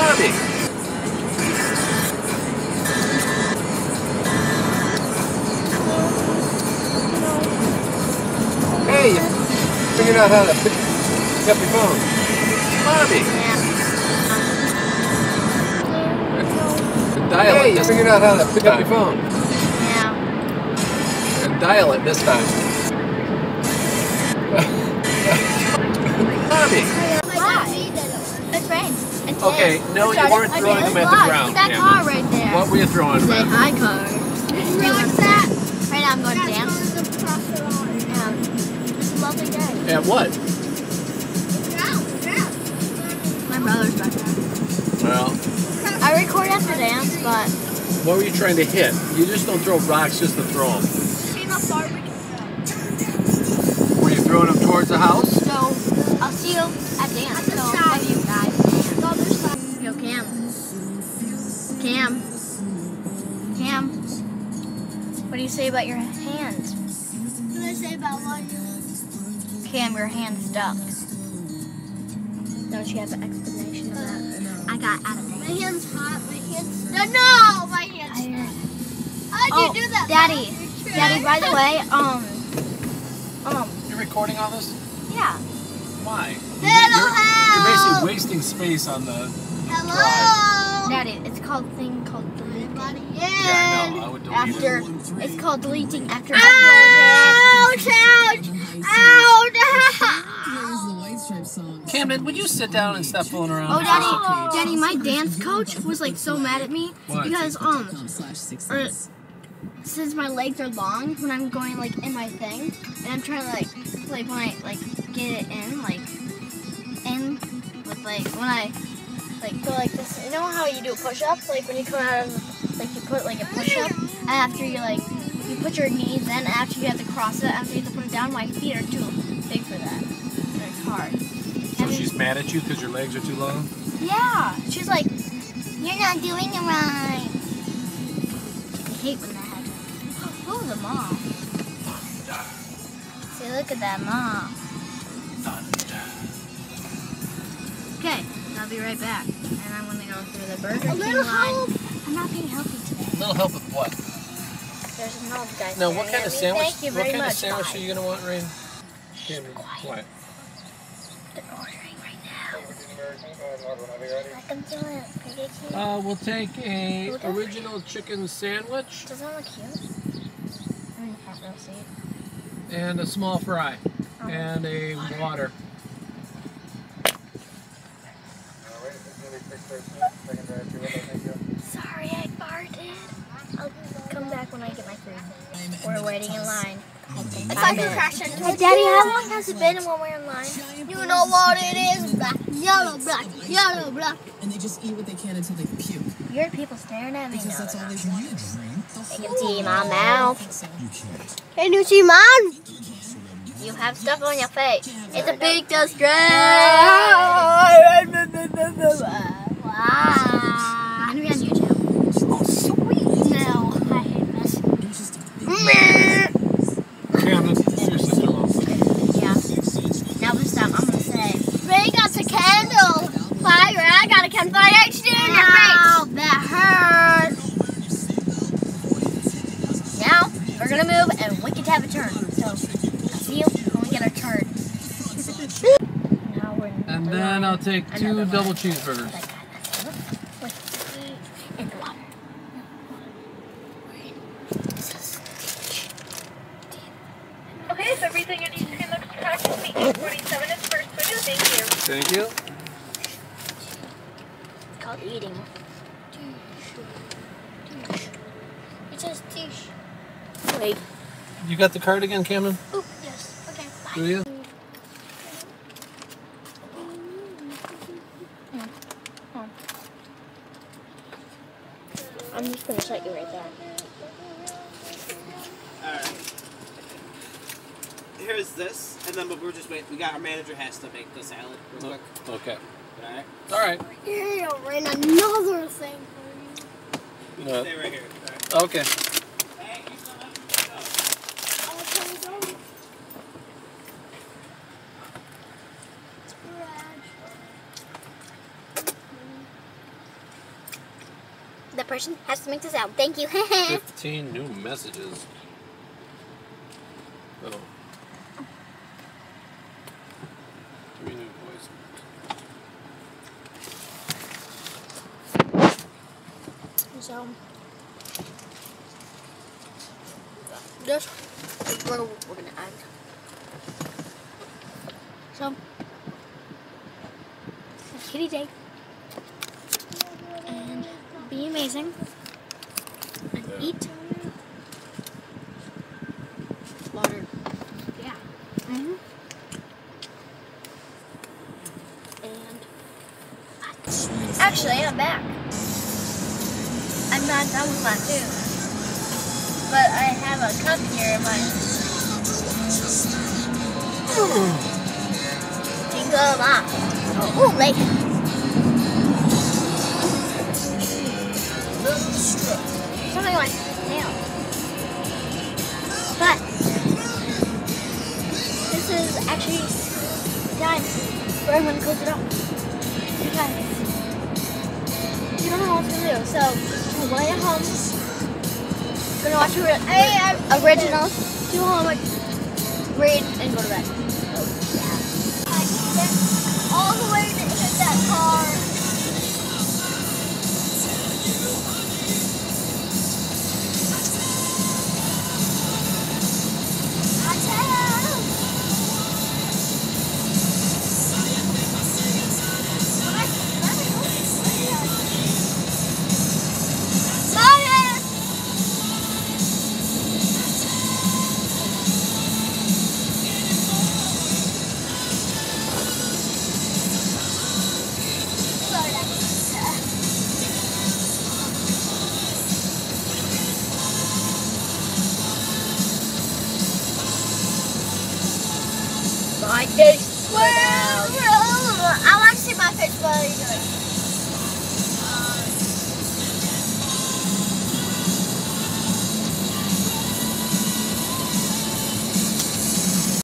Bobby. Hey, you figured out how to pick up your phone. Bobby. And dial Hey, it. you This figured out how to pick up your phone Yeah. and dial it this time. Bobby. It's rain. It's Okay, no, It's you weren't throwing let's them at the watch. ground, That Cameron. car right there. What were you throwing Say them at? hi, car. Right now I'm going to dance. Yeah. It's a lovely day. At what? My brother's back there. Well, I record after dance, but what were you trying to hit? You just don't throw rocks just to throw them. Were you throwing them towards the house? so I'll see you at dance. Cam. Cam. What do you say about your hand? What do I say about what you Cam, your hand's stuck. Don't you have an explanation of that? I got out of My there. hand's hot. My hand's no, no, my hand's. How'd Oh, you do that? Daddy. Daddy, by the way, um, um, You're recording all this? yeah. Why? Hello, You're hello. basically wasting space on the. Hello. Daddy, it's called thing called deleting. Yeah, I know. I would delete After, it. it's called deleting after Ouch! Ouch! Ouch! Here's the White Stripes song. Camden, would you sit down and stop fooling around? Oh, Daddy, Daddy, my dance coach was like so mad at me Why? because um, Com slash six or, since my legs are long when I'm going like in my thing, and I'm trying to like like when I like get it in like in with like when I like go like this. You know how you do a push up? Like when you come out of like you put like a push up, and after you like you put your knees in, after you have to cross it, after you have to put it down. My feet are too big for that, and it's hard. So And- she's mad at you because your legs are too long? yeah, she's like, you're not doing it right. I hate when that happens. Oh, the mom. See, look at that mom. Okay, I'll be right back. And I'm gonna go through the Burger A King little line. help. I'm not being healthy today. A little help with what? There's an old guy Now, what kind of sandwich? Thank you what kind much. of sandwich Bye. are you gonna want, Rain? Camden, what? They're ordering right now. Let them do it. Burger King. Uh, we'll take a Buddha? original chicken sandwich Doesn't that look cute? I mean, front row seat. and a small fry Oh. and a water. Sorry, I farted. I'll come back when I get my food. We're waiting in line. If I could crash into Hey, Daddy, how long has it been when we're in line? You know what it is? Black, yellow, black, yellow, black. And they just eat what they can until they puke. Weird people staring at me. Because that's all they can eat. They can see my mouth. Can you see mine? You have stuff on your face. It's a big dust Wow. And have a turn. So see you when we get our turn. now we're And the then. I'll take two Another double cheeseburgers. Like that. With tea and water. Okay, so everything on your screen looks correct. Meet 47 is first for. Thank you. Thank you. It's called eating. It says tish. Wait. You got the card again, Camden? Oh, yes. Okay, bye. Do you? I'm just gonna shut you right there. Alright. Here's this, and then but we're just waiting. We got our manager has to make the salad real quick. Okay. Alright. All right. Here, I'll run another thing for you. Uh, Stay right here. Alright. okay. Hey, you still have to go. I'll tell you go. Garage. The person has to make this out. Thank you. 15 new messages. Oh. Three new voice. So this is where we're gonna end. So Kitty Day. And be amazing. And Yeah. eat water. Yeah. hmm And actually I'm back. I'm not done with my food. But I have a cup here in my Jingle Ma. Oh, late. I'm gonna close it off. Because you don't know what to do. So I'm going at home. Gonna watch a ri- Hey, I'm original, do homework, read, and go to bed. all the way to hit My. Well, I want to see my face while doing it.